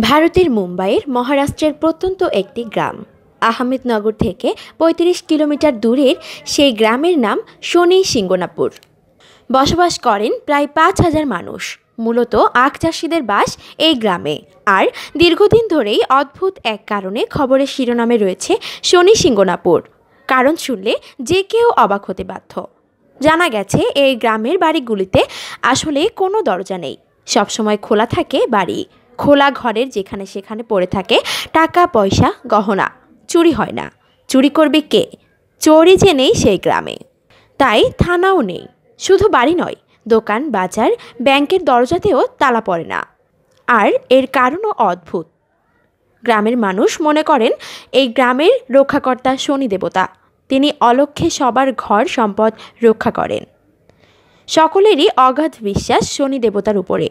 ভারতের মুম্বাইয়ের মহারাষ্ট্রের প্রত্যন্ত একটি গ্রাম। আহমেদনগর থেকে ৩৫ কিলোমিটার দূরের সেই গ্রামের নাম শনি সিঙ্গনাপুর বসবাস করেন প্রায় পাঁচ হাজার মানুষ। মূলত আখ চাষিদের বাস এই গ্রামে। আর দীর্ঘদিন ধরেই অদ্ভুত এক কারণে খবরের শিরোনামে রয়েছে শনি সিঙ্গনাপুর কারণ শুনলে যে কেউ অবাক হতে বাধ্য। জানা গেছে, এই গ্রামের বাড়িগুলিতে আসলে কোনো দরজা নেই। সবসময় খোলা থাকে বাড়ি। খোলা ঘরের যেখানে সেখানে পড়ে থাকে টাকা, পয়সা, গহনা। চুরি হয় না। চুরি করবে কে? চোরই যে নেই সেই গ্রামে। তাই থানাও নেই। শুধু বাড়ি নয়, দোকান, বাজার, ব্যাংকের দরজাতেও তালা পড়ে না। আর এর কারণও অদ্ভুত। গ্রামের মানুষ মনে করেন, এই গ্রামের রক্ষাকর্তা শনি দেবতা। তিনি অলক্ষ্যে সবার ঘর সম্পদ রক্ষা করেন। সকলেরই অগাধ বিশ্বাস শনি দেবতার উপরে।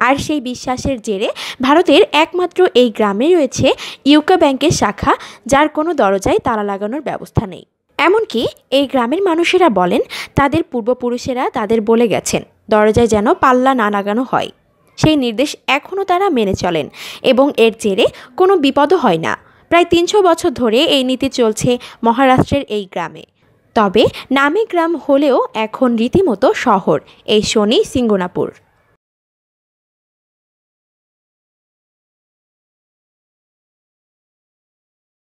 আর সেই বিশ্বাসের জেরে ভারতের একমাত্র এই গ্রামে রয়েছে ইউকা ব্যাংকের শাখা, যার কোনো দরজায় তালা লাগানোর ব্যবস্থা নেই। এমনকি এই গ্রামের মানুষেরা বলেন, তাদের পূর্বপুরুষেরা তাদের বলে গেছেন, দরজায় যেন পাল্লা না লাগানো হয়। সেই নির্দেশ এখনও তারা মেনে চলেন এবং এর জেরে কোনো বিপদও হয় না। প্রায় তিনশো বছর ধরে এই নীতি চলছে মহারাষ্ট্রের এই গ্রামে। তবে নামে গ্রাম হলেও এখন রীতিমতো শহর, এই শনি সিঙ্গনাপুর।